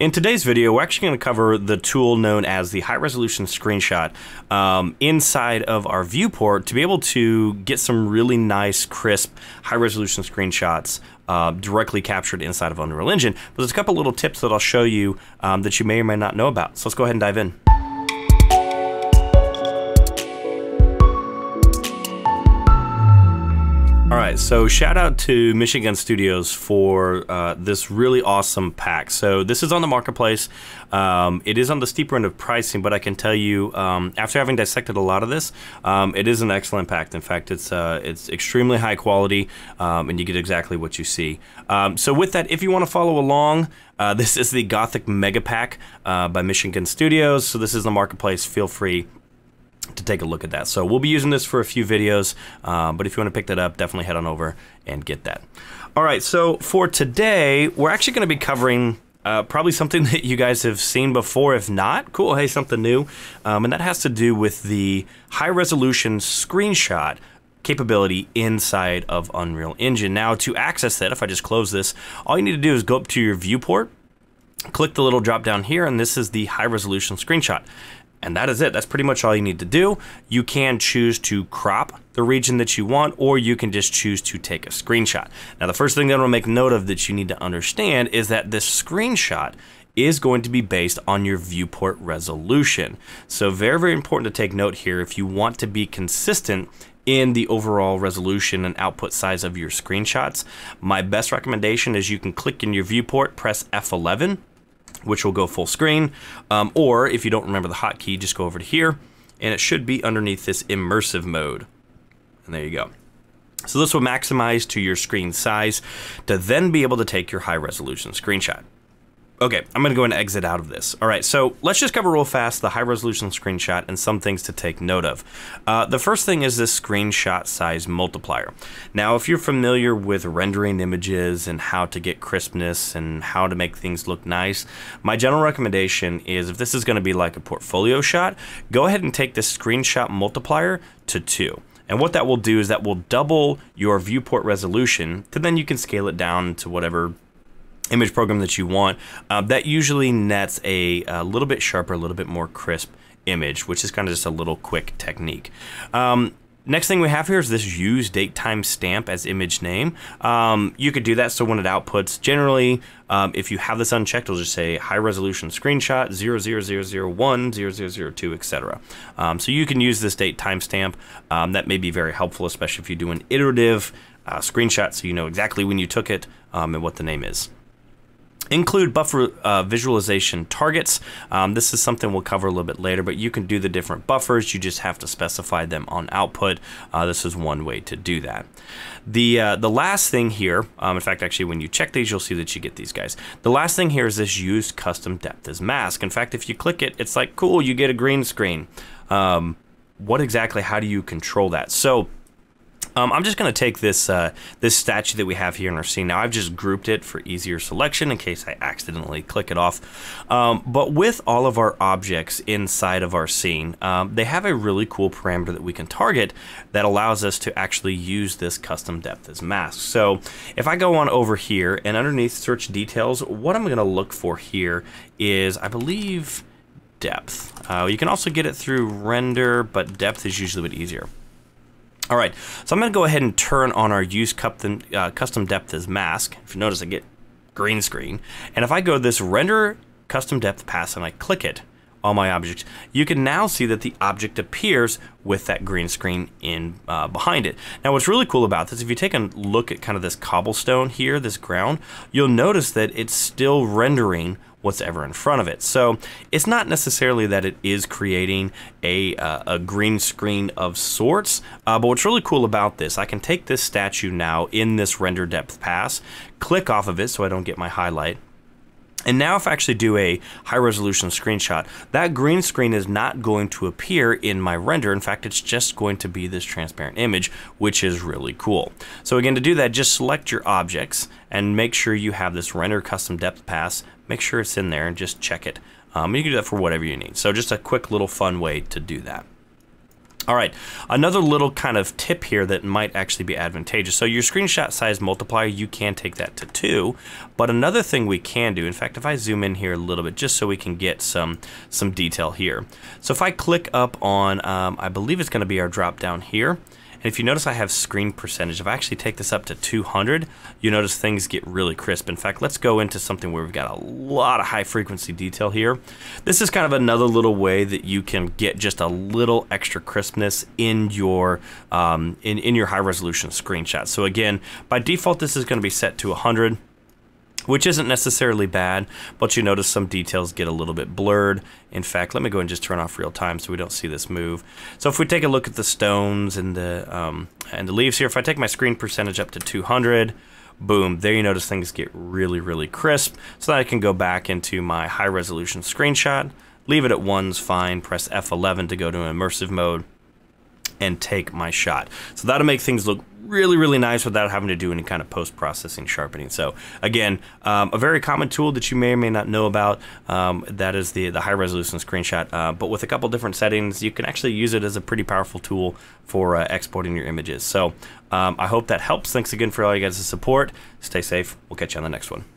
In today's video, we're actually going to cover the tool known as the high resolution screenshot um, inside of our viewport to be able to get some really nice, crisp, high resolution screenshots uh, directly captured inside of Unreal Engine. But there's a couple little tips that I'll show you um, that you may or may not know about. So let's go ahead and dive in. All right, so shout out to Michigan Studios for uh, this really awesome pack. So this is on the marketplace. Um, it is on the steeper end of pricing, but I can tell you, um, after having dissected a lot of this, um, it is an excellent pack. In fact, it's uh, it's extremely high quality, um, and you get exactly what you see. Um, so with that, if you want to follow along, uh, this is the Gothic Mega Pack uh, by Michigan Studios. So this is the marketplace. Feel free to take a look at that. So we'll be using this for a few videos, uh, but if you want to pick that up, definitely head on over and get that. All right, so for today, we're actually going to be covering uh, probably something that you guys have seen before. If not, cool, hey, something new. Um, and that has to do with the high resolution screenshot capability inside of Unreal Engine. Now, to access that, if I just close this, all you need to do is go up to your viewport, click the little drop down here, and this is the high resolution screenshot. And that is it. That's pretty much all you need to do. You can choose to crop the region that you want, or you can just choose to take a screenshot. Now, the first thing that I want to make note of that you need to understand is that this screenshot is going to be based on your viewport resolution. So very, very important to take note here. If you want to be consistent in the overall resolution and output size of your screenshots, my best recommendation is you can click in your viewport, press F11, which will go full screen. Um, or if you don't remember the hotkey, just go over to here and it should be underneath this immersive mode. And there you go. So this will maximize to your screen size to then be able to take your high resolution screenshot. Okay, I'm gonna go and exit out of this. All right, so let's just cover real fast the high resolution screenshot and some things to take note of. Uh, the first thing is this screenshot size multiplier. Now, if you're familiar with rendering images and how to get crispness and how to make things look nice, my general recommendation is if this is gonna be like a portfolio shot, go ahead and take this screenshot multiplier to two. And what that will do is that will double your viewport resolution, to then you can scale it down to whatever image program that you want, uh, that usually nets a, a, little bit sharper, a little bit more crisp image, which is kind of just a little quick technique. Um, Next thing we have here is this use date time stamp as image name. Um, you could do that so when it outputs, generally, um, if you have this unchecked, it'll just say high resolution screenshot 00001, 0002, etc. Um, so you can use this date timestamp. Um, that may be very helpful, especially if you do an iterative uh, screenshot so you know exactly when you took it um, and what the name is. Include buffer uh, visualization targets. Um, this is something we'll cover a little bit later, but you can do the different buffers. You just have to specify them on output. Uh, this is one way to do that. The uh, the last thing here, um, in fact, actually, when you check these, you'll see that you get these guys. The last thing here is this use custom depth as mask. In fact, if you click it, it's like cool, you get a green screen. Um, what exactly? How do you control that? So um, I'm just going to take this uh, this statue that we have here in our scene. Now I've just grouped it for easier selection in case I accidentally click it off. Um, but with all of our objects inside of our scene, um, they have a really cool parameter that we can target that allows us to actually use this custom depth as mask. So if I go on over here and underneath search details, what I'm going to look for here is, I believe, depth. Uh, you can also get it through render, but depth is usually a bit easier. All right, so I'm going to go ahead and turn on our use custom, uh, custom depth as mask. If you notice, I get green screen. And if I go this render custom depth pass and I click it on my object, you can now see that the object appears with that green screen in uh, behind it. Now, what's really cool about this, if you take a look at kind of this cobblestone here, this ground, you'll notice that it's still rendering what's ever in front of it. So it's not necessarily that it is creating a, uh, a green screen of sorts, uh, but what's really cool about this, I can take this statue now in this render depth pass, click off of it so I don't get my highlight, and now if I actually do a high resolution screenshot, that green screen is not going to appear in my render. In fact, it's just going to be this transparent image, which is really cool. So again, to do that, just select your objects and make sure you have this render custom depth pass make sure it's in there and just check it. Um, you can do that for whatever you need. So just a quick little fun way to do that. All right, another little kind of tip here that might actually be advantageous. So your screenshot size multiplier, you can take that to two, but another thing we can do, in fact, if I zoom in here a little bit, just so we can get some some detail here. So if I click up on, um, I believe it's gonna be our drop down here, and if you notice I have screen percentage, if I actually take this up to 200, you notice things get really crisp. In fact, let's go into something where we've got a lot of high frequency detail here. This is kind of another little way that you can get just a little extra crispness in your um, in, in your high resolution screenshot. So again, by default, this is going to be set to 100 which isn't necessarily bad, but you notice some details get a little bit blurred. In fact, let me go and just turn off real time so we don't see this move. So if we take a look at the stones and the um, and the leaves here, if I take my screen percentage up to 200, boom, there you notice things get really, really crisp. So that I can go back into my high resolution screenshot, leave it at one's fine, press F11 to go to immersive mode, and take my shot. So that'll make things look really, really nice without having to do any kind of post-processing sharpening. So again, um, a very common tool that you may or may not know about, um, that is the, the high resolution screenshot. Uh, but with a couple different settings, you can actually use it as a pretty powerful tool for uh, exporting your images. So um, I hope that helps. Thanks again for all you guys' support. Stay safe. We'll catch you on the next one.